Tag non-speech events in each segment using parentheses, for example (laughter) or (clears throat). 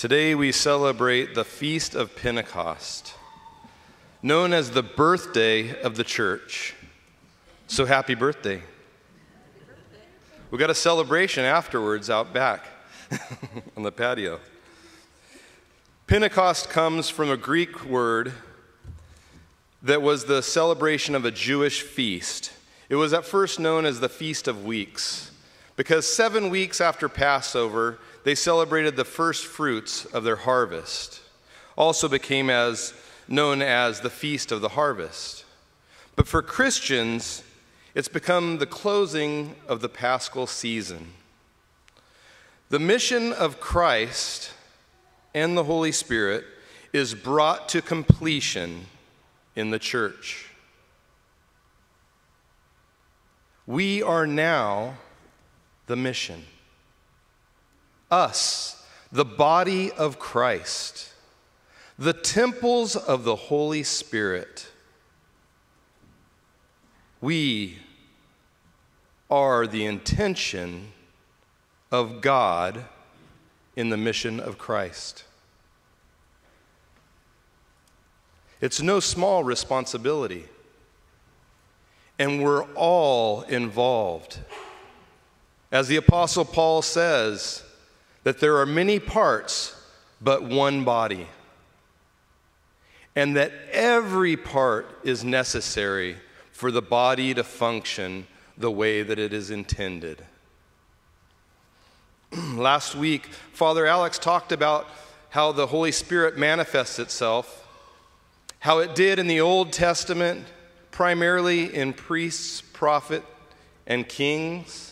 Today we celebrate the Feast of Pentecost, known as the birthday of the church. So happy birthday. We got a celebration afterwards out back (laughs) on the patio. Pentecost comes from a Greek word that was the celebration of a Jewish feast. It was at first known as the Feast of Weeks because seven weeks after Passover, they celebrated the first fruits of their harvest. Also became as known as the Feast of the Harvest. But for Christians, it's become the closing of the paschal season. The mission of Christ and the Holy Spirit is brought to completion in the church. We are now the mission us, the body of Christ, the temples of the Holy Spirit. We are the intention of God in the mission of Christ. It's no small responsibility, and we're all involved. As the Apostle Paul says, that there are many parts, but one body, and that every part is necessary for the body to function the way that it is intended. (clears throat) Last week, Father Alex talked about how the Holy Spirit manifests itself, how it did in the Old Testament, primarily in priests, prophet, and kings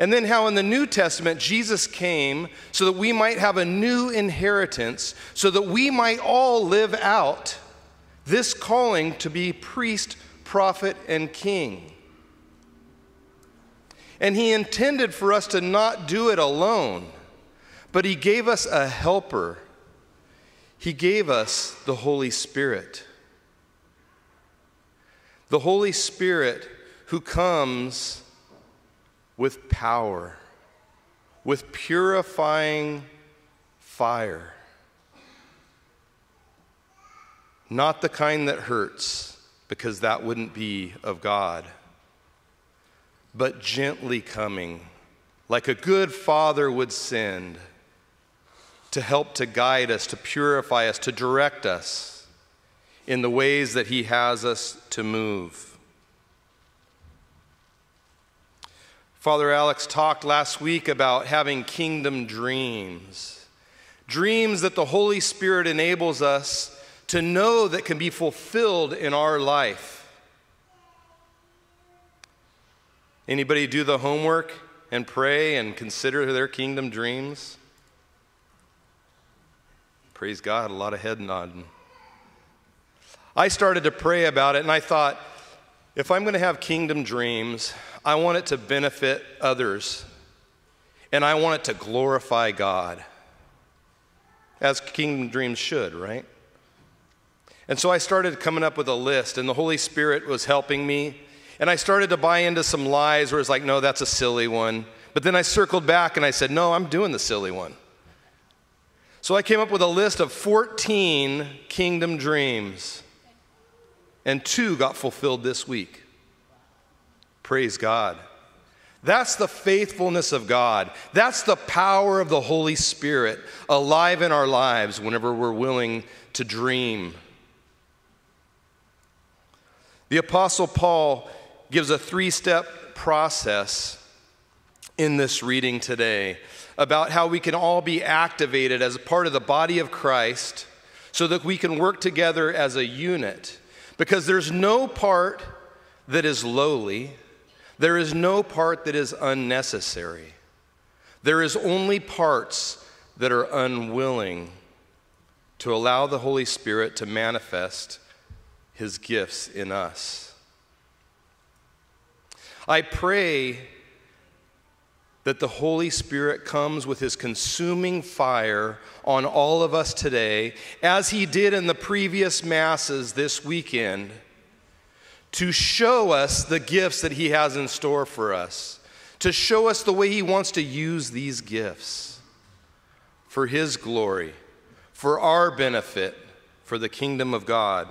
and then how in the New Testament Jesus came so that we might have a new inheritance, so that we might all live out this calling to be priest, prophet, and king. And he intended for us to not do it alone, but he gave us a helper. He gave us the Holy Spirit. The Holy Spirit who comes with power, with purifying fire. Not the kind that hurts, because that wouldn't be of God, but gently coming, like a good father would send to help to guide us, to purify us, to direct us in the ways that He has us to move. Father Alex talked last week about having kingdom dreams. Dreams that the Holy Spirit enables us to know that can be fulfilled in our life. Anybody do the homework and pray and consider their kingdom dreams? Praise God, a lot of head nodding. I started to pray about it and I thought, if I'm going to have kingdom dreams, I want it to benefit others, and I want it to glorify God, as kingdom dreams should, right? And so I started coming up with a list, and the Holy Spirit was helping me. And I started to buy into some lies where it's like, no, that's a silly one. But then I circled back and I said, no, I'm doing the silly one. So I came up with a list of 14 kingdom dreams, and two got fulfilled this week. Praise God. That's the faithfulness of God. That's the power of the Holy Spirit alive in our lives whenever we're willing to dream. The Apostle Paul gives a three step process in this reading today about how we can all be activated as a part of the body of Christ so that we can work together as a unit. Because there's no part that is lowly there is no part that is unnecessary. There is only parts that are unwilling to allow the Holy Spirit to manifest his gifts in us. I pray that the Holy Spirit comes with his consuming fire on all of us today, as he did in the previous Masses this weekend to show us the gifts that He has in store for us, to show us the way He wants to use these gifts for His glory, for our benefit, for the kingdom of God.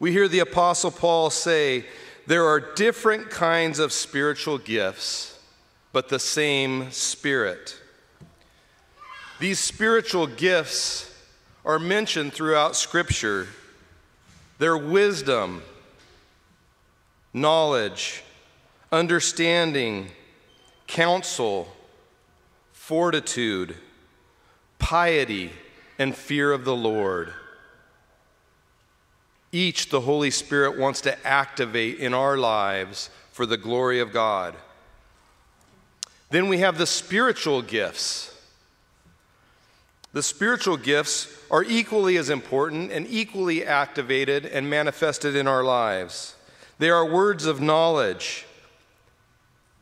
We hear the Apostle Paul say, There are different kinds of spiritual gifts, but the same Spirit. These spiritual gifts are mentioned throughout Scripture. They're wisdom, knowledge, understanding, counsel, fortitude, piety, and fear of the Lord. Each the Holy Spirit wants to activate in our lives for the glory of God. Then we have the spiritual gifts. The spiritual gifts are equally as important and equally activated and manifested in our lives. They are words of knowledge,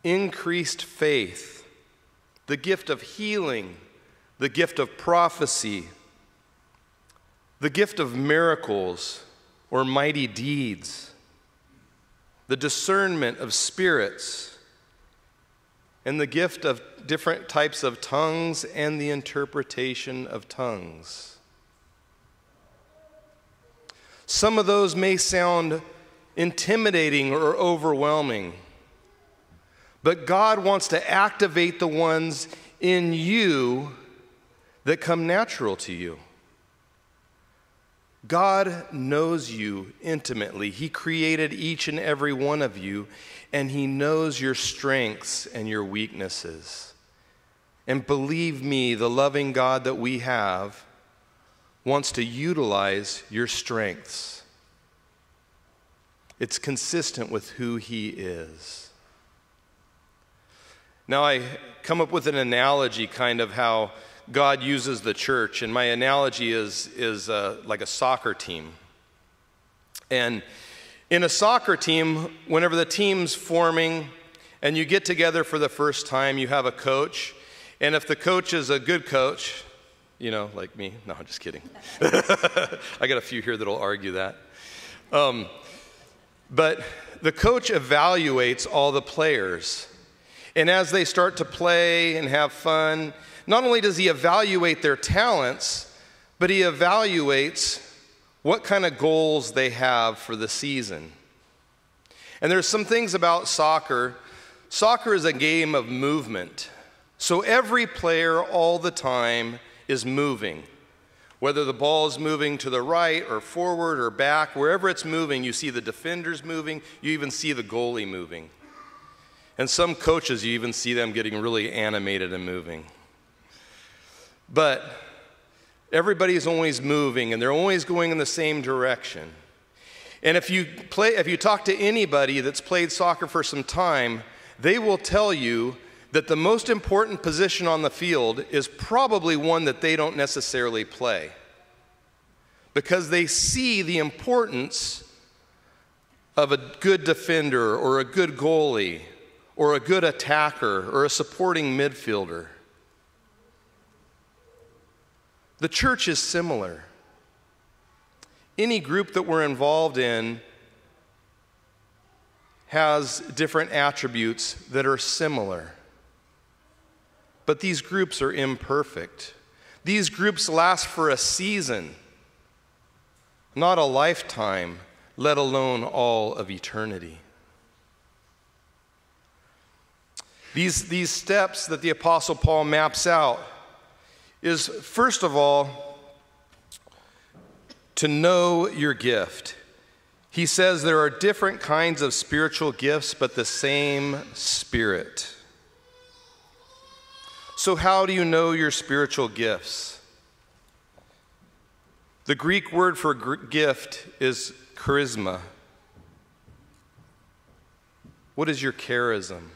increased faith, the gift of healing, the gift of prophecy, the gift of miracles or mighty deeds, the discernment of spirits, and the gift of different types of tongues and the interpretation of tongues. Some of those may sound intimidating or overwhelming. But God wants to activate the ones in you that come natural to you. God knows you intimately. He created each and every one of you, and He knows your strengths and your weaknesses. And believe me, the loving God that we have wants to utilize your strengths. It's consistent with who He is. Now, I come up with an analogy kind of how God uses the church, and my analogy is, is uh, like a soccer team. And in a soccer team, whenever the team's forming and you get together for the first time, you have a coach. And if the coach is a good coach, you know, like me, no, I'm just kidding. (laughs) I got a few here that'll argue that. Um, but the coach evaluates all the players and as they start to play and have fun, not only does he evaluate their talents, but he evaluates what kind of goals they have for the season. And there's some things about soccer. Soccer is a game of movement. So every player all the time is moving. Whether the ball is moving to the right or forward or back, wherever it's moving, you see the defenders moving, you even see the goalie moving. And some coaches, you even see them getting really animated and moving. But everybody's always moving and they're always going in the same direction. And if you play if you talk to anybody that's played soccer for some time, they will tell you that the most important position on the field is probably one that they don't necessarily play. Because they see the importance of a good defender or a good goalie or a good attacker or a supporting midfielder. The church is similar. Any group that we're involved in has different attributes that are similar. But these groups are imperfect. These groups last for a season, not a lifetime, let alone all of eternity. These, these steps that the Apostle Paul maps out is, first of all, to know your gift. He says there are different kinds of spiritual gifts, but the same Spirit. So, how do you know your spiritual gifts? The Greek word for gift is charisma. What is your charism?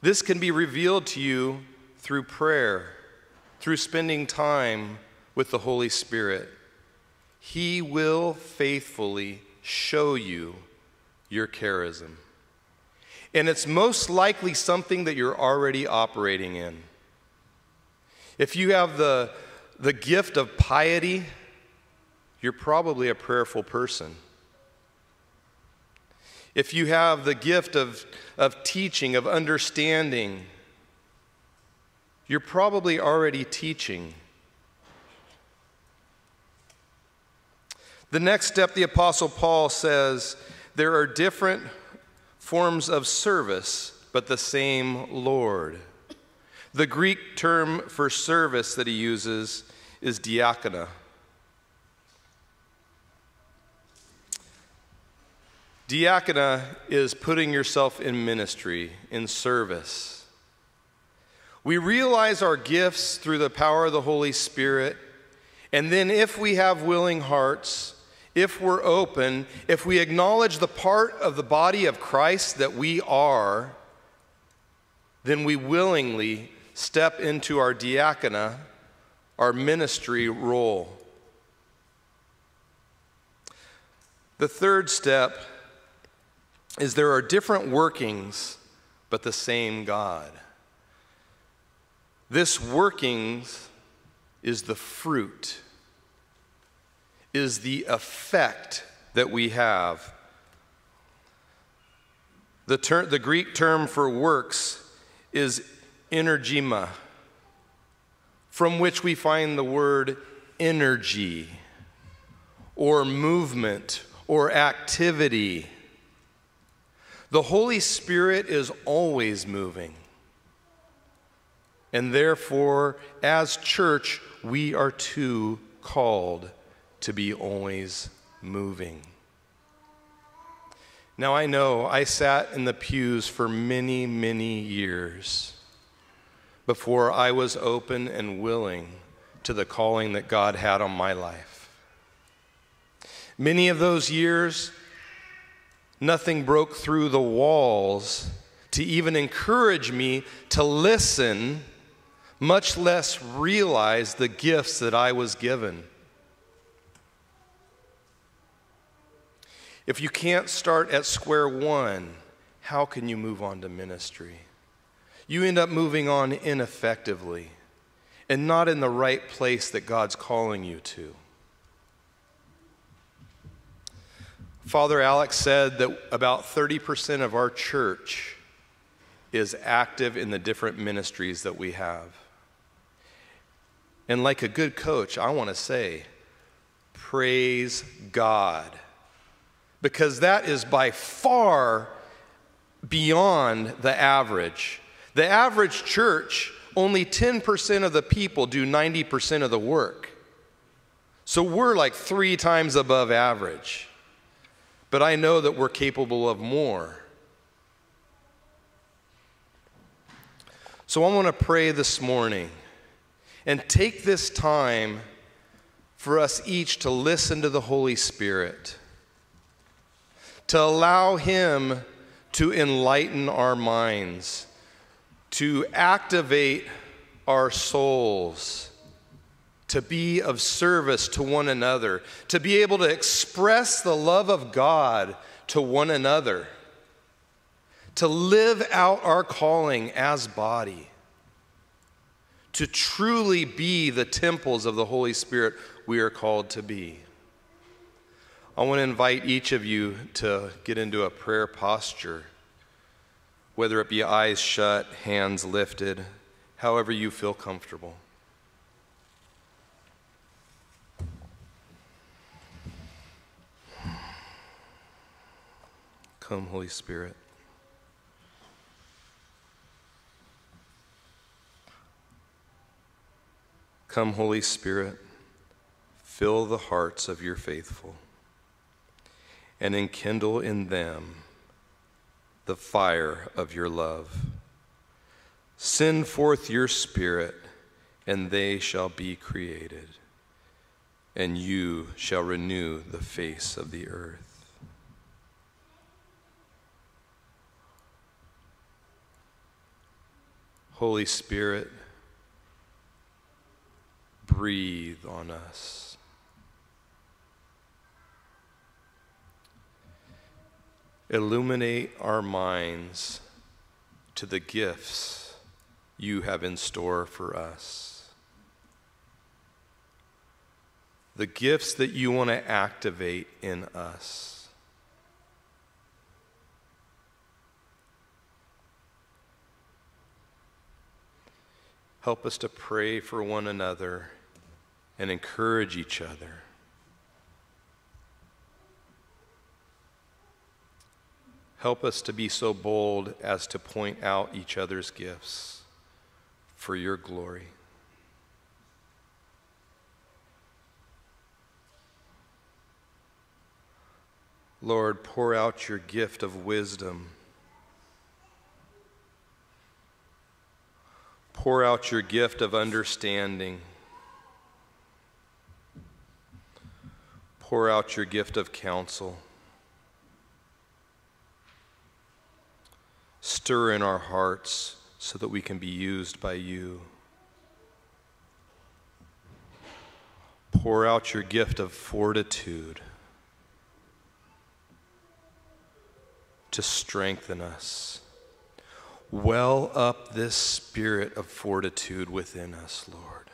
This can be revealed to you through prayer, through spending time with the Holy Spirit. He will faithfully show you your charism. And it's most likely something that you're already operating in. If you have the, the gift of piety, you're probably a prayerful person. If you have the gift of, of teaching, of understanding, You're probably already teaching. The next step, the Apostle Paul says, there are different forms of service, but the same Lord. The Greek term for service that he uses is diakonia. Diakonia is putting yourself in ministry, in service. We realize our gifts through the power of the Holy Spirit, and then if we have willing hearts, if we're open, if we acknowledge the part of the body of Christ that we are, then we willingly step into our diakonia, our ministry role. The third step is there are different workings, but the same God. This workings is the fruit, is the effect that we have. The, ter- the Greek term for works is energema, from which we find the word energy or movement or activity. The Holy Spirit is always moving. And therefore, as church, we are too called to be always moving. Now, I know I sat in the pews for many, many years before I was open and willing to the calling that God had on my life. Many of those years, nothing broke through the walls to even encourage me to listen, much less realize the gifts that I was given. If you can't start at square one, how can you move on to ministry? You end up moving on ineffectively and not in the right place that God's calling you to. Father Alex said that about 30% of our church is active in the different ministries that we have. And like a good coach, I want to say, praise God. Because that is by far beyond the average. The average church, only 10% of the people do 90% of the work. So we're like three times above average but I know that we're capable of more. So I want to pray this morning and take this time for us each to listen to the Holy Spirit, to allow Him to enlighten our minds, to activate our souls to be of service to one another, to be able to express the love of God to one another, to live out our calling as body, to truly be the temples of the Holy Spirit we are called to be. I want to invite each of you to get into a prayer posture, whether it be eyes shut, hands lifted, however you feel comfortable. Come, Holy Spirit. Come, Holy Spirit, fill the hearts of your faithful and enkindle in them the fire of your love. Send forth your Spirit, and they shall be created, and you shall renew the face of the earth. Holy Spirit, breathe on us. Illuminate our minds to the gifts you have in store for us. The gifts that you want to activate in us. Help us to pray for one another and encourage each other. Help us to be so bold as to point out each other's gifts for your glory. Lord, pour out your gift of wisdom. Pour out your gift of understanding. Pour out your gift of counsel. Stir in our hearts so that we can be used by you. Pour out your gift of fortitude to strengthen us. Well up this spirit of fortitude within us, Lord,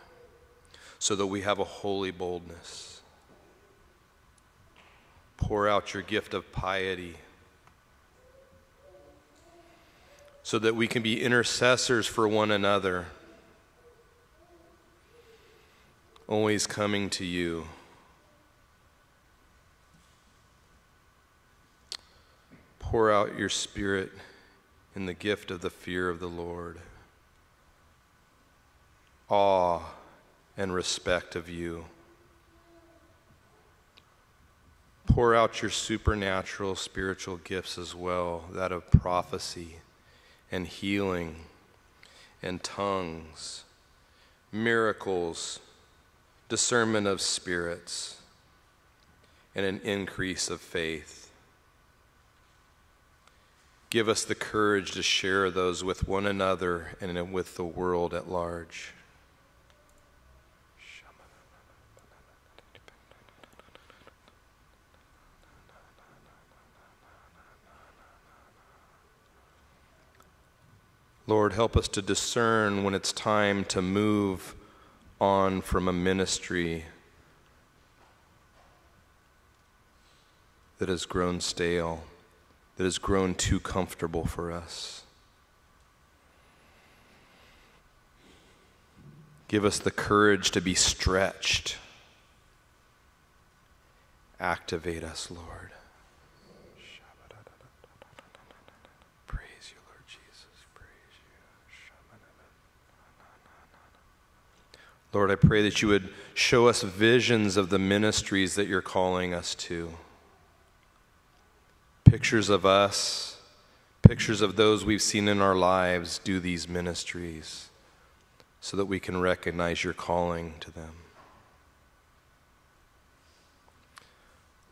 so that we have a holy boldness. Pour out your gift of piety so that we can be intercessors for one another, always coming to you. Pour out your spirit in the gift of the fear of the Lord, awe and respect of you. Pour out your supernatural spiritual gifts as well, that of prophecy and healing and tongues, miracles, discernment of spirits, and an increase of faith. Give us the courage to share those with one another and with the world at large. Lord, help us to discern when it's time to move on from a ministry that has grown stale, that has grown too comfortable for us. Give us the courage to be stretched. Activate us, Lord. Lord, I pray that you would show us visions of the ministries that you're calling us to. Pictures of us, pictures of those we've seen in our lives do these ministries so that we can recognize your calling to them.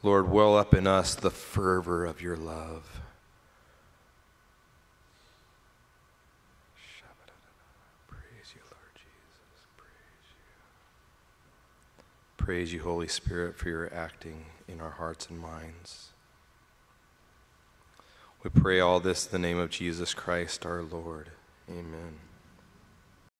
Lord, well up in us the fervor of your love. praise you, Lord Jesus. Praise you. Praise you, Holy Spirit, for your acting in our hearts and minds. We pray all this in the name of Jesus Christ our Lord. Amen.